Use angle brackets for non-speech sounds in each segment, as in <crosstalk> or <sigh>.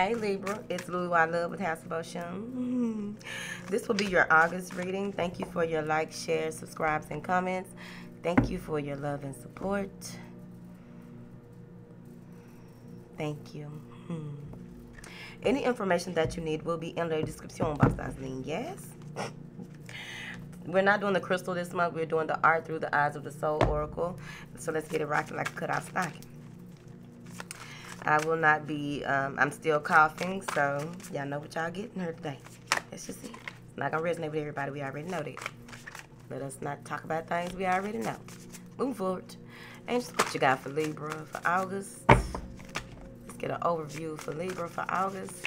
Hey Libra, it's Lulu I Love with House of Oshun. <laughs> This will be your August reading. Thank you for your likes, shares, subscribes, and comments. Thank you for your love and support. Thank you. Hmm. Any information that you need will be in the description box, Asleen. Yes? <laughs> We're not doing the crystal this month. We're doing the art through the eyes of the soul oracle. So let's get it rocking like a cutout stocking. I will not be, um, I'm still coughing, so y'all know what y'all getting her today. Let's just see. Not going to resonate with everybody. We already know that. Let us not talk about things we already know. Move forward. Angels, what you got for Libra for August? Let's get an overview for Libra for August.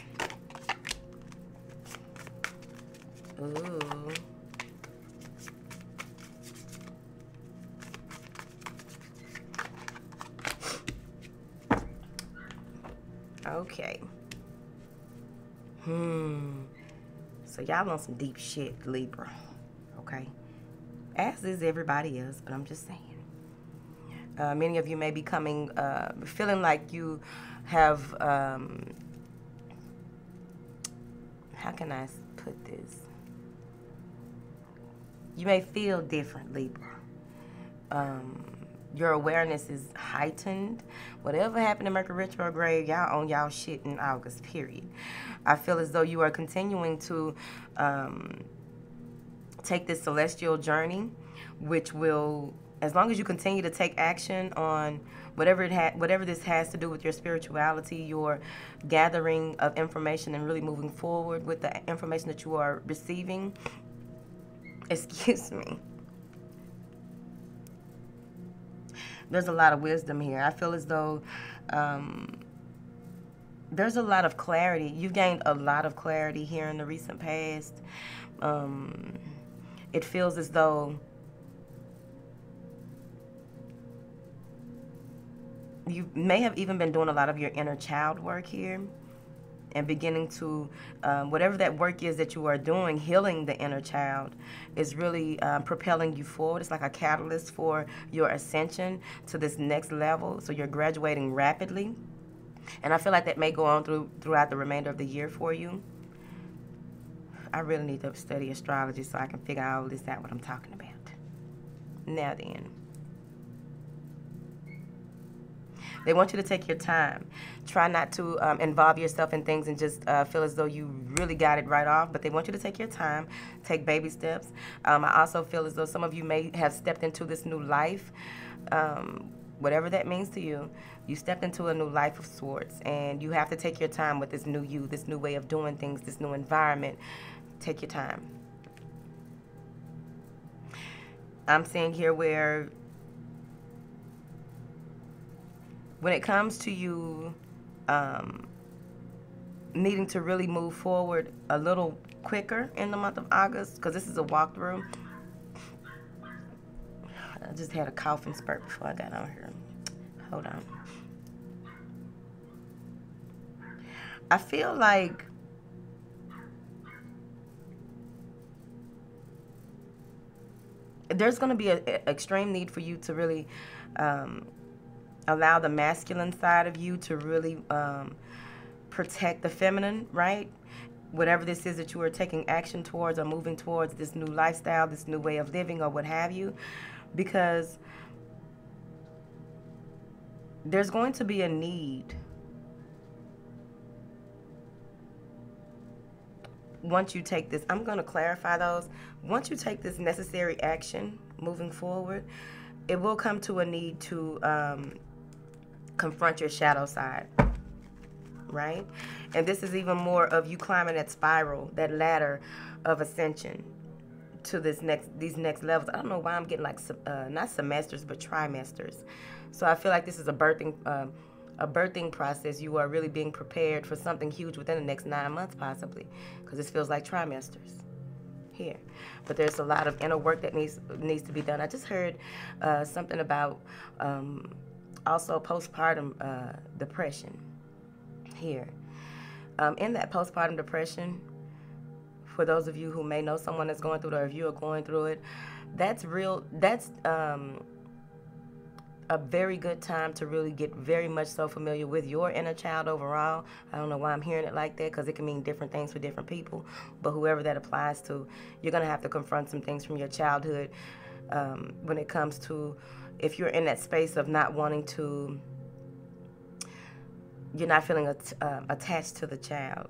Ooh. Okay. Hmm. So y'all want some deep shit, Libra. Okay. As is everybody else, but I'm just saying. Uh, many of you may be coming, uh, feeling like you have, um, how can I put this? You may feel different, Libra. Um, your awareness is heightened. Whatever happened to Mercury retrograde, y'all on y'all shit in August, period. I feel as though you are continuing to um, take this celestial journey, which will, as long as you continue to take action on whatever it ha- whatever this has to do with your spirituality, your gathering of information, and really moving forward with the information that you are receiving. <laughs> Excuse me. There's a lot of wisdom here. I feel as though um, there's a lot of clarity. You've gained a lot of clarity here in the recent past. Um, it feels as though you may have even been doing a lot of your inner child work here and beginning to um, whatever that work is that you are doing healing the inner child is really um, propelling you forward. It's like a catalyst for your ascension to this next level. So you're graduating rapidly. And i feel like that may go on through throughout the remainder of the year for you. I really need to study astrology so i can figure all this out what i'm talking about? Now then They want you to take your time. Try not to um, involve yourself in things and just uh, feel as though you really got it right off, but they want you to take your time, take baby steps. Um, I also feel as though some of you may have stepped into this new life, um, whatever that means to you. You stepped into a new life of sorts, and you have to take your time with this new you, this new way of doing things, this new environment. Take your time. I'm seeing here where when it comes to you um, needing to really move forward a little quicker in the month of August, because this is a walkthrough. I just had a coughing spurt before I got on here. Hold on. I feel like there's going to be an extreme need for you to really um, allow the masculine side of you to really um, protect the feminine, right? Whatever this is that you are taking action towards or moving towards this new lifestyle, this new way of living, or what have you, because there's going to be a need once you take this, I'm going to clarify those. Once you take this necessary action moving forward, it will come to a need to um, confront your shadow side right? And this is even more of you climbing that spiral that ladder of ascension to this next these next levels. I don't know why i'm getting like uh, not semesters but trimesters. So i feel like this is a birthing uh, a birthing process. You are really being prepared for something huge within the next nine months possibly because this feels like trimesters here. But there's a lot of inner work that needs needs to be done. I just heard uh, something about um, also postpartum uh, depression here. Um, in that postpartum depression, for those of you who may know someone that's going through it or if you are going through it, that's real, that's, um, a very good time to really get very much so familiar with your inner child overall. I don't know why I'm hearing it like that because it can mean different things for different people. But whoever that applies to, you're going to have to confront some things from your childhood um, when it comes to if you're in that space of not wanting to, you're not feeling at, uh, attached to the child,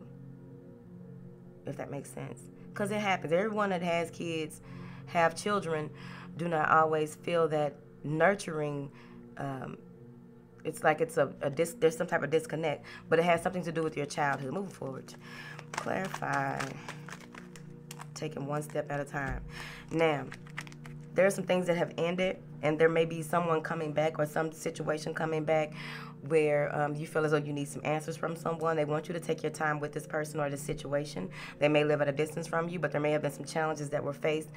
if that makes sense. Because it happens. Everyone that has kids, have children, do not always feel that nurturing um, it's like it's a, a dis, there's some type of disconnect but it has something to do with your childhood moving forward clarify taking one step at a time now there are some things that have ended and there may be someone coming back or some situation coming back where um, you feel as though you need some answers from someone. They want you to take your time with this person or this situation. They may live at a distance from you, but there may have been some challenges that were faced.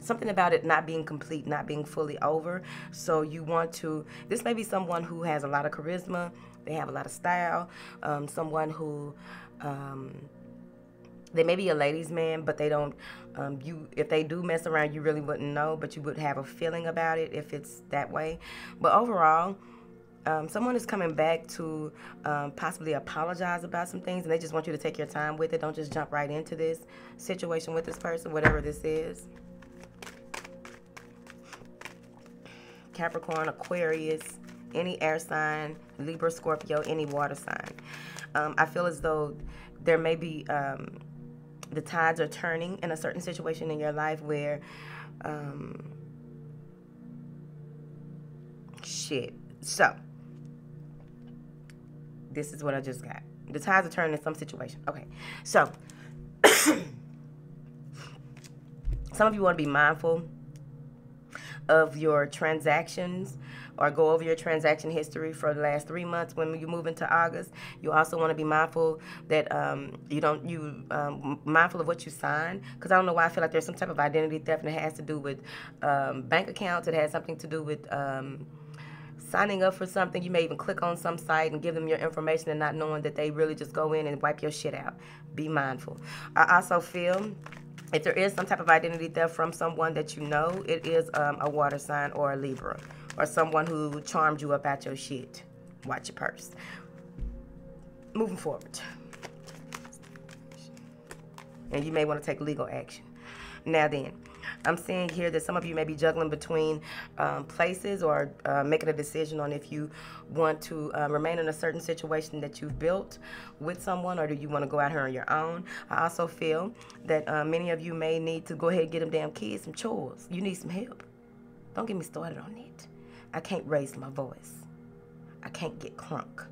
Something about it not being complete, not being fully over. So you want to, this may be someone who has a lot of charisma, they have a lot of style, um, someone who, um, they may be a ladies man but they don't um, you if they do mess around you really wouldn't know but you would have a feeling about it if it's that way. But overall um, someone is coming back to um, possibly apologize about some things and they just want you to take your time with it. Don't just jump right into this situation with this person whatever this is. Capricorn aquarius any air sign libra scorpio any water sign. Um, i feel as though there may be um, the tides are turning in a certain situation in your life where um, shit. So this is what i just got. The tides are turning in some situation. Okay. So <coughs> some of you want to be mindful of your transactions or go over your transaction history for the last three months when you move into August. You also want to be mindful that um, you don't you um, mindful of what you sign because I don't know why I feel like there's some type of identity theft and it has to do with um, bank accounts. It has something to do with um, signing up for something. You may even click on some site and give them your information and not knowing that they really just go in and wipe your shit out. Be mindful. I also feel if there is some type of identity theft from someone that you know, it is um, a water sign or a Libra or someone who charmed you up at your shit. Watch your purse. Moving forward. And you may want to take legal action. Now then, I'm seeing here that some of you may be juggling between um, places or uh, making a decision on if you want to uh, remain in a certain situation that you've built with someone or do you want to go out here on your own. I also feel that uh, many of you may need to go ahead and get them damn kids some chores. You need some help. Don't get me started on it. I can't raise my voice. I can't get crunk.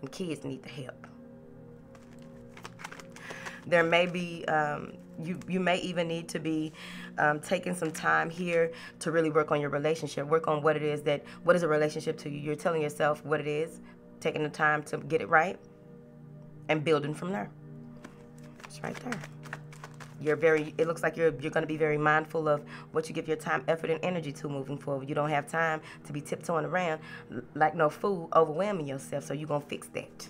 And kids need the help. There may be, um, you, you may even need to be um, taking some time here to really work on your relationship. Work on what it is that, what is a relationship to you? You're telling yourself what it is, taking the time to get it right, and building from there. It's right there you're very it looks like you're you're going to be very mindful of what you give your time effort and energy to moving forward. You don't have time to be tiptoeing around like no fool overwhelming yourself so you're going to fix that.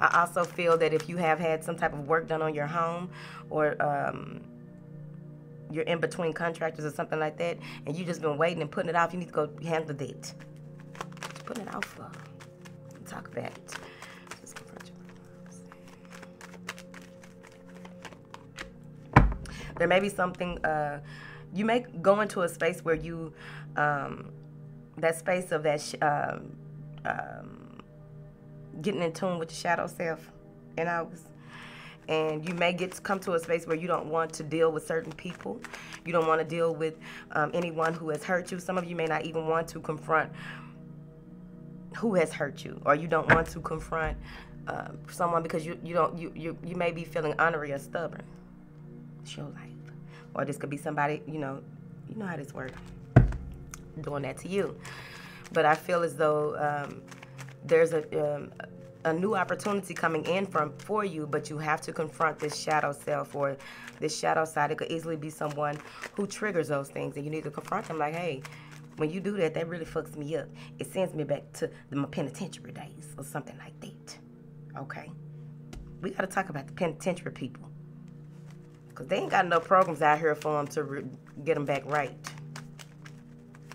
I also feel that if you have had some type of work done on your home or um, you're in between contractors or something like that and you just been waiting and putting it off you need to go handle that. Putting it off for talk about it There may be something, uh, you may go into a space where you, um, that space of that, sh- um, um, getting in tune with your shadow self in August. And you may get to come to a space where you don't want to deal with certain people. You don't want to deal with um, anyone who has hurt you. Some of you may not even want to confront who has hurt you, or you don't want to confront uh, someone because you, you don't you, you you may be feeling ornery or stubborn. It's your life or this could be somebody, you know, you know how this works, doing that to you. But I feel as though um, there's a, um, a new opportunity coming in from for you, but you have to confront this shadow self or this shadow side. It could easily be someone who triggers those things, and you need to confront them like, hey, when you do that, that really fucks me up. It sends me back to the, my penitentiary days or something like that. Okay? We got to talk about the penitentiary people. Because they ain't got enough programs out here for them to get them back right.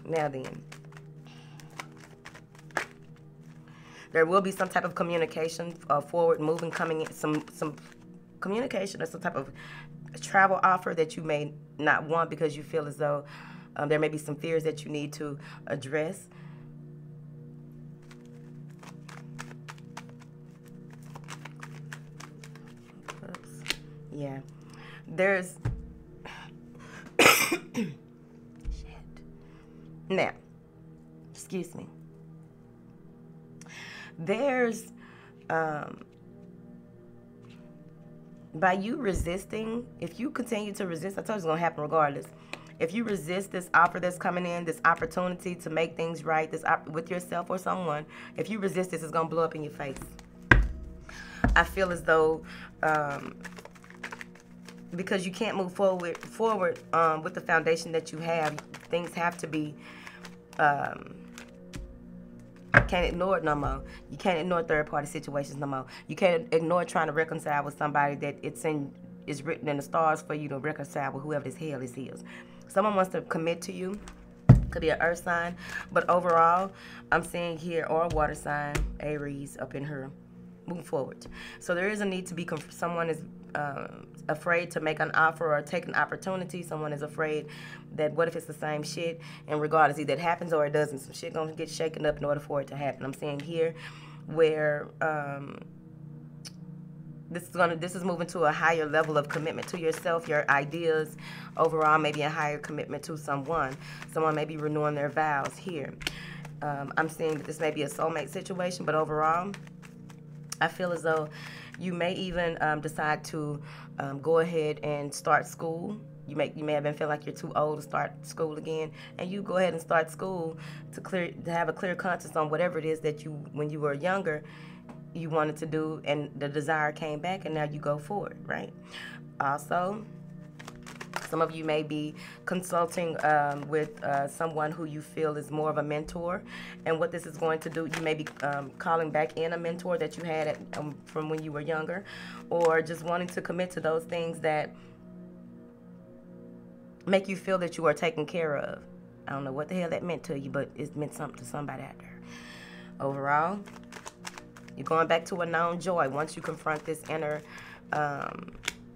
Now then. There will be some type of communication, uh, forward moving, coming in, some some communication or some type of travel offer that you may not want because you feel as though um, there may be some fears that you need to address. Oops. Yeah. There's. Shit. Now, excuse me. There's. Um, by you resisting, if you continue to resist, I told you it's going to happen regardless if you resist this offer that's coming in, this opportunity to make things right, this with yourself or someone, if you resist this, it's gonna blow up in your face. I feel as though um, because you can't move forward forward um, with the foundation that you have, things have to be. Um, can't ignore it no more. You can't ignore third party situations no more. You can't ignore trying to reconcile with somebody that it's in is written in the stars for you to reconcile with whoever this hell is his. Someone wants to commit to you. Could be an earth sign. But overall, I'm seeing here, or a water sign, Aries up in her. Move forward. So there is a need to be, someone is uh, afraid to make an offer or take an opportunity. Someone is afraid that what if it's the same shit? And regardless, either it happens or it doesn't. Some shit gonna get shaken up in order for it to happen. I'm seeing here where um, this is gonna this is moving to a higher level of commitment to yourself, your ideas, overall maybe a higher commitment to someone. Someone may be renewing their vows here. Um, I'm seeing that this may be a soulmate situation, but overall, I feel as though you may even um, decide to um, go ahead and start school. You may you may have been feeling like you're too old to start school again, and you go ahead and start school to clear to have a clear conscience on whatever it is that you when you were younger you wanted to do and the desire came back and now you go forward, right? Also, some of you may be consulting um, with uh, someone who you feel is more of a mentor. And what this is going to do, you may be um, calling back in a mentor that you had at, um, from when you were younger, or just wanting to commit to those things that make you feel that you are taken care of. I don't know what the hell that meant to you, but it meant something to somebody out there. Overall, you're going back to a known joy once you confront this inner um,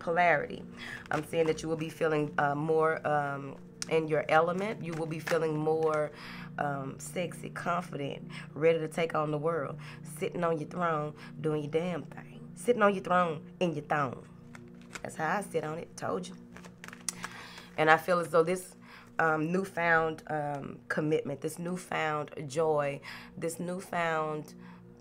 polarity. I'm seeing that you will be feeling uh, more um, in your element. You will be feeling more um, sexy, confident, ready to take on the world. Sitting on your throne, doing your damn thing. Sitting on your throne in your throne. That's how I sit on it. Told you. And I feel as though this um, newfound um, commitment, this newfound joy, this newfound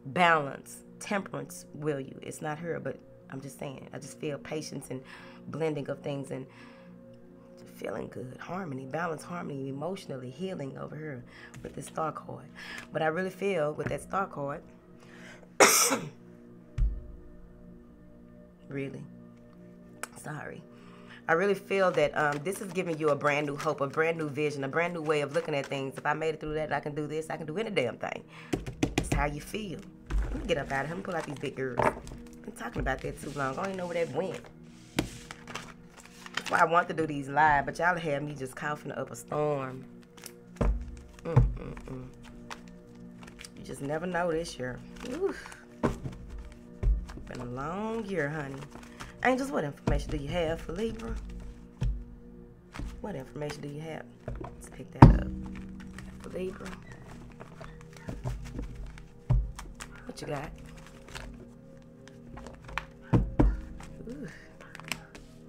balance, temperance will you. It's not her, but I'm just saying. I just feel patience and blending of things and feeling good, harmony, balance, harmony, emotionally healing over here with this star card. But I really feel with that star card, <coughs> really, sorry. I really feel that um, this is giving you a brand new hope, a brand new vision, a brand new way of looking at things. If I made it through that, I can do this, I can do any damn thing. It's how you feel. Let me get up out of here. Me pull out these big girls. Been talking about that too long. I don't even know where that went. That's why I want to do these live, but y'all have me just coughing up a storm. Mm, mm, mm. You just never know this year. Oof. Been a long year, honey. Angels, what information do you have for Libra? What information do you have? Let's pick that up. For Libra. What you got?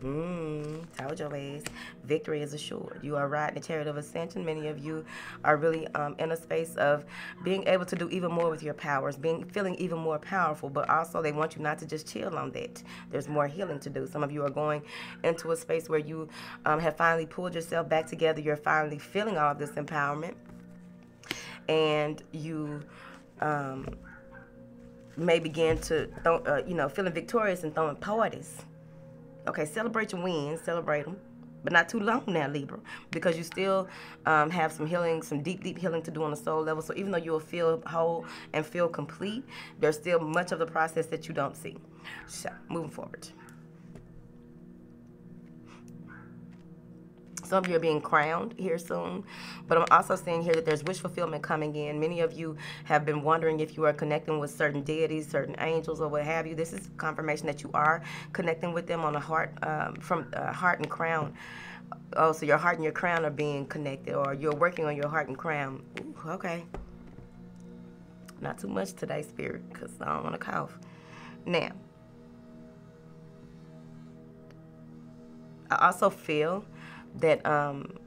Mmm, told your ass. Victory is assured. You are riding the chariot of ascension. Many of you are really um, in a space of being able to do even more with your powers, being feeling even more powerful. But also, they want you not to just chill on that. There's more healing to do. Some of you are going into a space where you um, have finally pulled yourself back together. You're finally feeling all this empowerment, and you. Um, may begin to, throw, uh, you know, feeling victorious and throwing parties. Okay, celebrate your wins, celebrate them, but not too long now, Libra, because you still um, have some healing, some deep, deep healing to do on the soul level. So even though you will feel whole and feel complete, there's still much of the process that you don't see. So, moving forward. Some of you are being crowned here soon, but I'm also seeing here that there's wish fulfillment coming in. Many of you have been wondering if you are connecting with certain deities, certain angels, or what have you. This is confirmation that you are connecting with them on a heart, um, from uh, heart and crown. Oh, so your heart and your crown are being connected, or you're working on your heart and crown. Ooh, okay. Not too much today, Spirit, because I don't want to cough. Now, I also feel that um,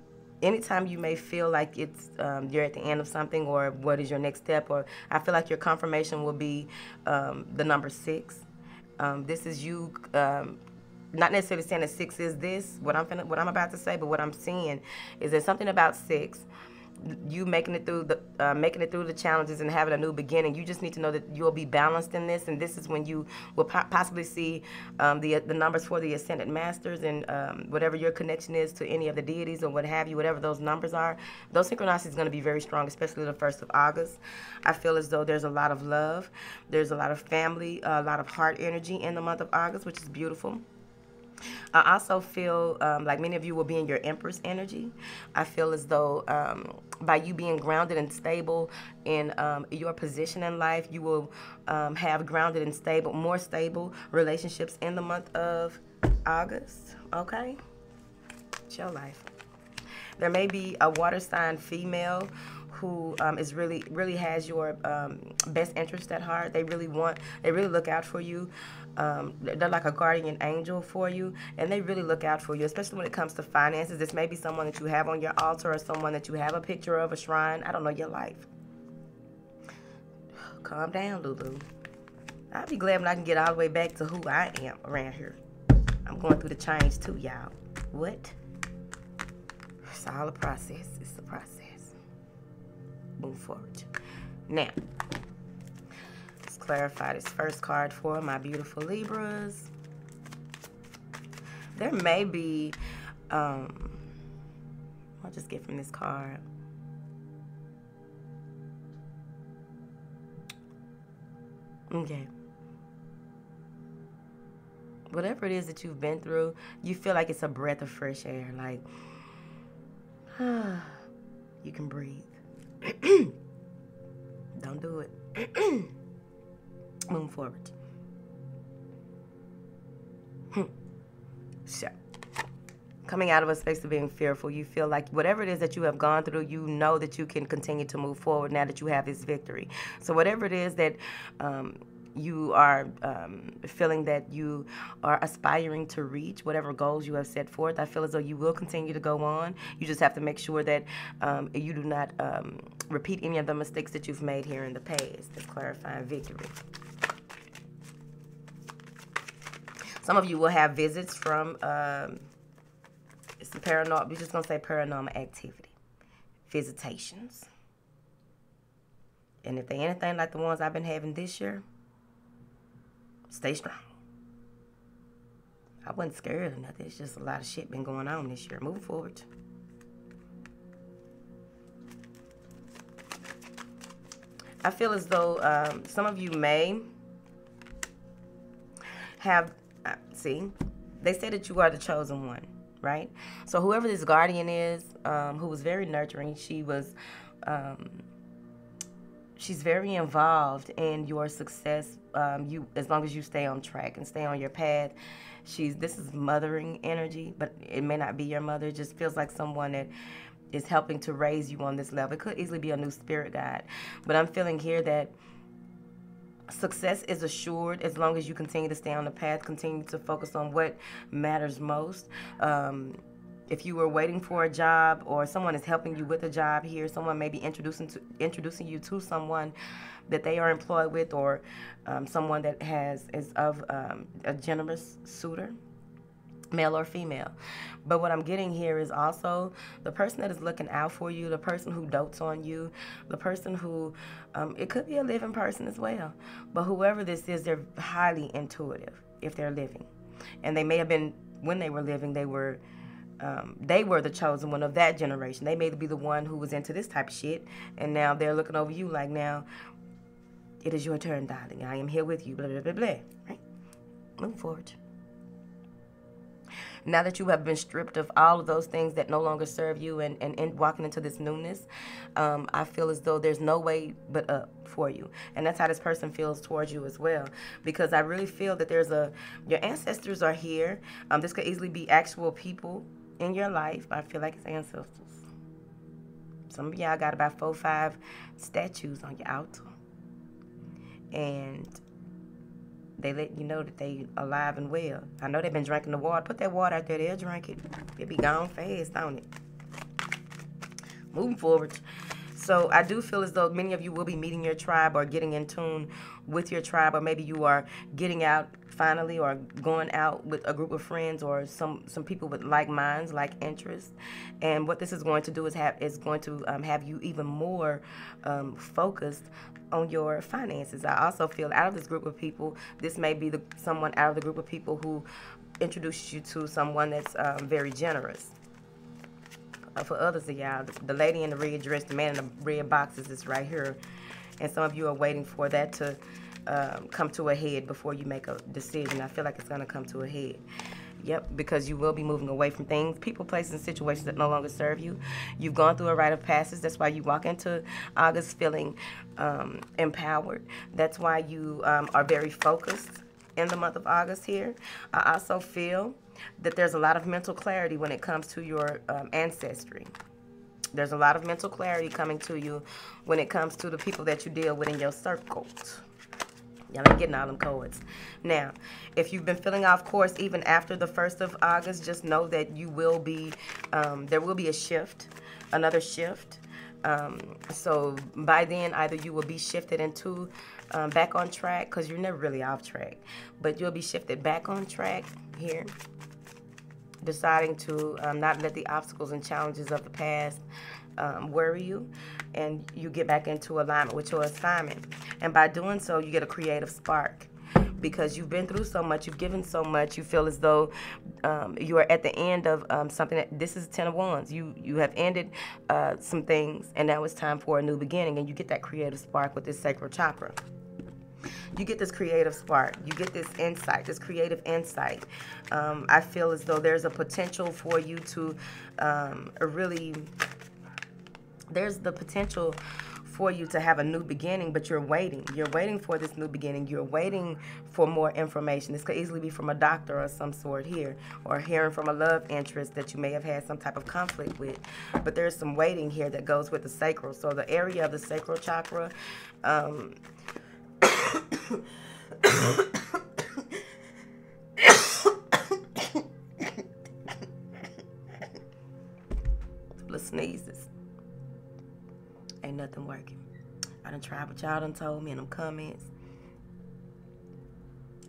anytime you may feel like it's um, you're at the end of something or what is your next step or i feel like your confirmation will be um, the number six. Um, this is you um, not necessarily saying that six is this what i'm finna, what i'm about to say but what i'm seeing is there's something about six you making it through the uh, making it through the challenges and having a new beginning. You just need to know that you'll be balanced in this, and this is when you will po- possibly see um, the the numbers for the ascended masters and um, whatever your connection is to any of the deities or what have you, whatever those numbers are. Those synchronicities is going to be very strong, especially the first of August. I feel as though there's a lot of love, there's a lot of family, a lot of heart energy in the month of August, which is beautiful. I also feel um, like many of you will be in your Empress energy. I feel as though um, by you being grounded and stable in um, your position in life, you will um, have grounded and stable, more stable relationships in the month of August. Okay? It's your life. There may be a water sign female who um, is really really has your um, best interest at heart. They really want, they really look out for you. Um, they're like a guardian angel for you, and they really look out for you, especially when it comes to finances. This may be someone that you have on your altar or someone that you have a picture of, a shrine. I don't know your life. <sighs> Calm down, Lulu. I'll be glad when I can get all the way back to who I am around here. I'm going through the change too, y'all. What? It's all a process. It's a process. Move forward. Now, clarify this first card for my beautiful Libras. There may be, um, I'll just get from this card. Okay. Whatever it is that you've been through, you feel like it's a breath of fresh air. Like, <sighs> you can breathe. <clears throat> Don't do it. <clears throat> move forward. Hmm. So, coming out of a space of being fearful, you feel like whatever it is that you have gone through, you know that you can continue to move forward now that you have this victory. So, whatever it is that um, you are um, feeling that you are aspiring to reach whatever goals you have set forth, I feel as though you will continue to go on. You just have to make sure that um, you do not um, repeat any of the mistakes that you've made here in the past. That's clarifying victory. Some of you will have visits from um, it's the paranormal. We're just gonna say paranormal activity, visitations. And if they anything like the ones I've been having this year, stay strong. I wasn't scared or nothing. It's just a lot of shit been going on this year. Moving forward. I feel as though um, some of you may have see, they say that you are the chosen one, right? So whoever this guardian is, um, who was very nurturing, she was, um, she's very involved in your success. Um, you, as long as you stay on track and stay on your path. She's this is mothering energy, but it may not be your mother. It just feels like someone that is helping to raise you on this level. It could easily be a new spirit guide, but I'm feeling here that success is assured as long as you continue to stay on the path, continue to focus on what matters most. Um, if you were waiting for a job or someone is helping you with a job here, someone may be introducing to, introducing you to someone that they are employed with or um, someone that has is of um, a generous suitor male or female. But what I'm getting here is also the person that is looking out for you, the person who dotes on you, the person who, um, it could be a living person as well. But whoever this is, they're highly intuitive if they're living. And they may have been, when they were living, they were. Um, they were the chosen one of that generation. They may be the one who was into this type of shit, and now they're looking over you like, now, it is your turn, darling. I am here with you, blah, blah, blah, blah. Right? Move forward. Now that you have been stripped of all of those things that no longer serve you and, and, and walking into this newness, um, I feel as though there's no way but up for you. And that's how this person feels towards you as well. Because I really feel that there's a, your ancestors are here. Um, this could easily be actual people in your life. I feel like it's ancestors. Some of y'all got about four, five statues on your altar. And they let you know that they alive and well. I know they've been drinking the water. Put that water out there, they'll drink it. It'll be gone fast, don't it? Moving forward. So I do feel as though many of you will be meeting your tribe or getting in tune with your tribe, or maybe you are getting out finally or going out with a group of friends or some some people with like minds like interests. And what this is going to do is have is going to um, have you even more um, focused on your finances. I also feel out of this group of people this may be the someone out of the group of people who introduces you to someone that's um, very generous. Uh, for others of y'all the, the lady in the red dress the man in the red boxes is right here. And some of you are waiting for that to um, come to a head before you make a decision. I feel like it's going to come to a head. Yep, because you will be moving away from things, people, places, and situations that no longer serve you. You've gone through a rite of passage. That's why you walk into August feeling um, empowered. That's why you um, are very focused in the month of August here. I also feel that there's a lot of mental clarity when it comes to your um, ancestry. There's a lot of mental clarity coming to you when it comes to the people that you deal with in your circles. Y'all ain't getting all them codes. Now, if you've been filling off course even after the 1st of August, just know that you will be, um, there will be a shift, another shift. Um, so by then, either you will be shifted into um, back on track, because you're never really off track, but you'll be shifted back on track here deciding to um, not let the obstacles and challenges of the past um, worry you and you get back into alignment with your assignment. And by doing so, you get a creative spark because you've been through so much, you've given so much, you feel as though um, you are at the end of um, something. That, this is Ten of Wands. You you have ended uh, some things, and now it's time for a new beginning, and you get that creative spark with this sacral chakra. You get this creative spark. You get this insight, this creative insight. Um, I feel as though there's a potential for you to um, really there's the potential for you to have a new beginning, but you're waiting. You're waiting for this new beginning. You're waiting for more information. This could easily be from a doctor of some sort here, or hearing from a love interest that you may have had some type of conflict with. But there's some waiting here that goes with the sacral. So the area of the sacral chakra. Um, <coughs> nothing working. I done tried what y'all done told me in them comments.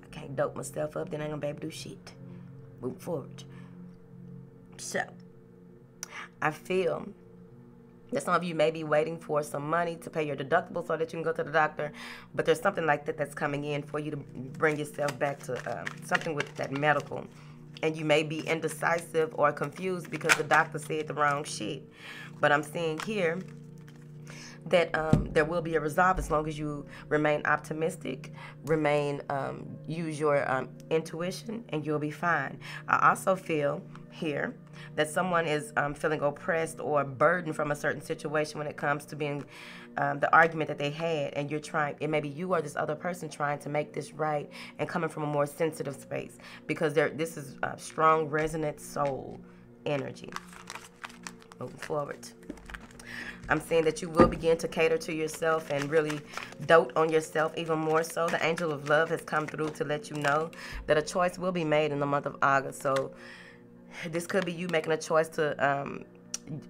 I can't dope myself up, then I ain't gonna be able to do shit. Move forward. So, I feel that some of you may be waiting for some money to pay your deductible so that you can go to the doctor, but there's something like that that's coming in for you to bring yourself back to um, something with that medical. And you may be indecisive or confused because the doctor said the wrong shit. But I'm seeing here that um, there will be a resolve as long as you remain optimistic, remain um, use your um, intuition, and you'll be fine. I also feel here that someone is um, feeling oppressed or burdened from a certain situation when it comes to being um, the argument that they had, and you're trying. It maybe you or this other person trying to make this right and coming from a more sensitive space because there. This is a strong, resonant soul energy. Moving forward. I'm seeing that you will begin to cater to yourself and really dote on yourself even more so. The angel of love has come through to let you know that a choice will be made in the month of August. So this could be you making a choice to um,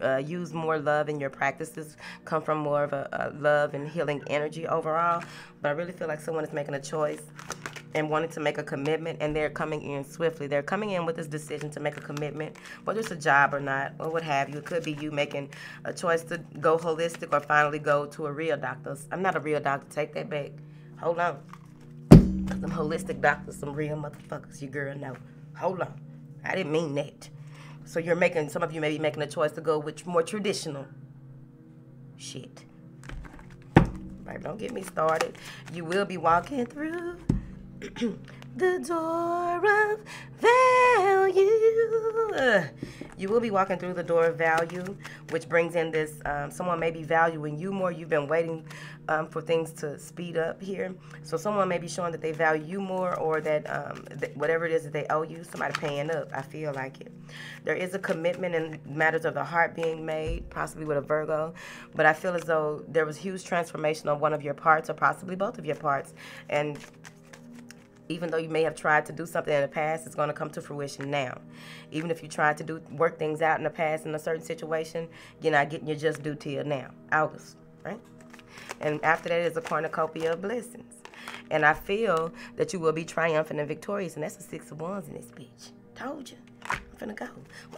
uh, use more love in your practices, come from more of a, a love and healing energy overall. But I really feel like someone is making a choice and wanting to make a commitment and they're coming in swiftly. They're coming in with this decision to make a commitment, whether it's a job or not, or what have you. It could be you making a choice to go holistic or finally go to a real doctor. I'm not a real doctor. Take that back. Hold on. Some holistic doctors, some real motherfuckers. You girl know. Hold on. I didn't mean that. So you're making, some of you may be making a choice to go with more traditional shit. Baby, don't get me started. You will be walking through <clears throat> the door of value. You will be walking through the door of value, which brings in this um, someone may be valuing you more. You've been waiting um, for things to speed up here. So someone may be showing that they value you more or that, um, that whatever it is that they owe you, somebody paying up. I feel like it. There is a commitment in matters of the heart being made, possibly with a Virgo. But I feel as though there was huge transformation on one of your parts or possibly both of your parts. And even though you may have tried to do something in the past, it's going to come to fruition now. Even if you tried to do work things out in the past in a certain situation, you're not getting your just due till now, August, right? And after that is a cornucopia of blessings. And I feel that you will be triumphant and victorious, and that's the six of wands in this bitch. Told you finna go.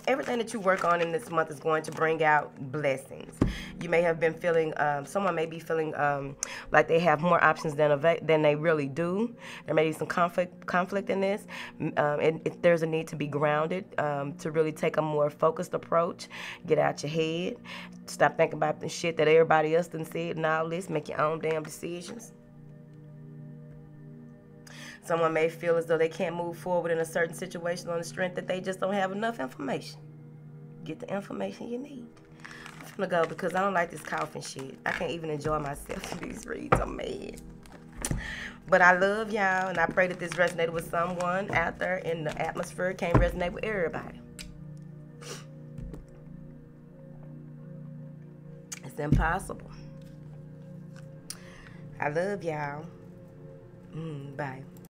Everything that you work on in this month is going to bring out blessings. You may have been feeling, um, someone may be feeling um, like they have more options than than they really do. There may be some conflict conflict in this. Um, there's a need to be grounded, um, to really take a more focused approach. Get out your head. Stop thinking about the shit that everybody else done said and all this. Make your own damn decisions. Someone may feel as though they can't move forward in a certain situation on the strength that they just don't have enough information. Get the information you need. I'm gonna go because I don't like this coughing shit. I can't even enjoy myself in these reads. I'm mad. But I love y'all, and I pray that this resonated with someone out there in the atmosphere. It can't resonate with everybody. It's impossible. I love y'all. Mm, bye.